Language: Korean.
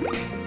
Thank